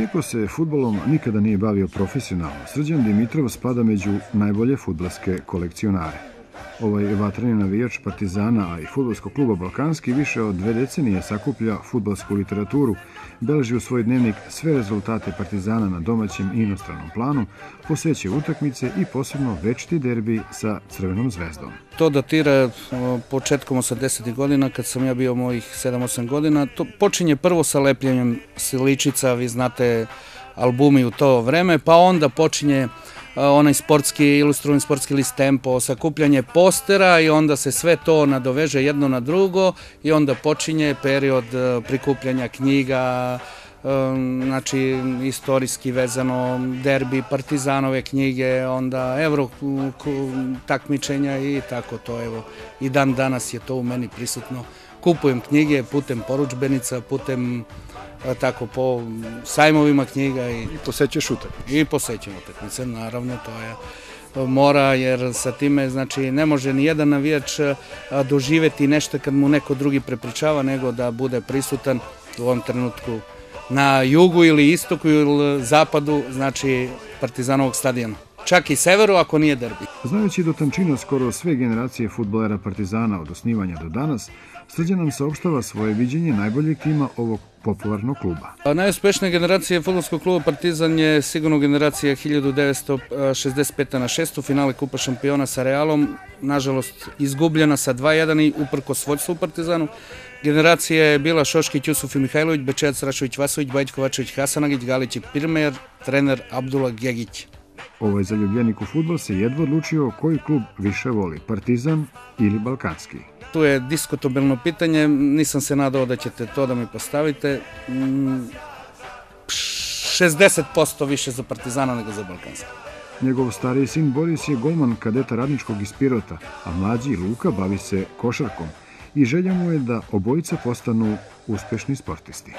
Iako se futbolom nikada nije bavio profesionalno, Srđan Dimitrov spada među najbolje futbalske kolekcionare. Ovaj vatreni navijač Partizana, a i futbolskog kluba Balkanski više od dve decenije sakuplja futbalsku literaturu, beleži u svoj dnevnik sve rezultate Partizana na domaćem i inostranom planu, posveće utakmice i posebno večiti derbi sa Crvenom zvezdom. To datira početkom 80. godina, kad sam ja bio mojih 7-8 godina. To počinje prvo sa lepljenjem siličica, vi znate albumi u to vreme, pa onda počinje onaj sportski, ilustrovani sportski list tempo, sakupljanje postera i onda se sve to nadoveže jedno na drugo i onda počinje period prikupljanja knjiga, znači istorijski vezano derbi, partizanove knjige, onda evro takmičenja i tako to evo. I dan danas je to u meni prisutno. Kupujem knjige putem poručbenica, putem tako po sajmovima knjiga i, I posećaš utakmice. I posećam utakmice, naravno, to je mora, jer sa time, znači, ne može ni jedan navijač doživeti nešto kad mu neko drugi prepričava, nego da bude prisutan u ovom trenutku na jugu ili istoku ili zapadu, znači, Partizanovog stadiona čak i severu ako nije derbi. Znajući do tančina skoro sve generacije futbolera Partizana od osnivanja do danas, Srđan nam saopštava svoje viđenje najboljeg tima ovog popularnog kluba. Najuspešnija generacija futbolskog kluba Partizan je sigurno generacija 1965. na 6. finale Kupa šampiona sa Realom, nažalost izgubljena sa 2-1 i uprko svojstvu Partizanu. Generacija je bila Šoškić, Jusuf i Mihajlović, Bečejac, Rašović, Vasović, Bajić, Kovačević, Hasanagić, Galić i Pirmejer, trener Abdullah Gegić. Ovaj zaljubljenik u futbol se jedva odlučio koji klub više voli, Partizan ili Balkanski. Tu je diskutabilno pitanje, nisam se nadao da ćete to da mi postavite. 60% više za Partizana nego za Balkanski. Njegov stariji sin Boris je golman kadeta radničkog iz Pirota, a mlađi Luka bavi se košarkom i želja mu je da obojica postanu uspešni sportisti.